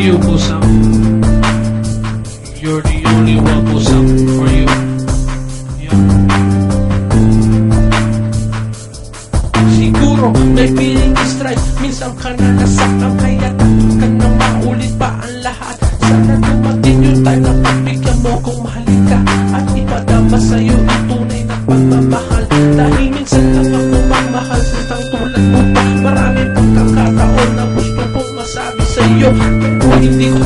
you, Kusam. You're the only one, Kusam, for you. Yeah. Siguro may feeling is right. Minsan ka na nasaktan kaya takot ka na maulit pa ang lahat. Sana dumating yung time na pagbigyan mo kung mahalin ka at ipadama sa'yo ang tunay na pagmamahal. Dahil minsan lang ako magmahal sa sacrifico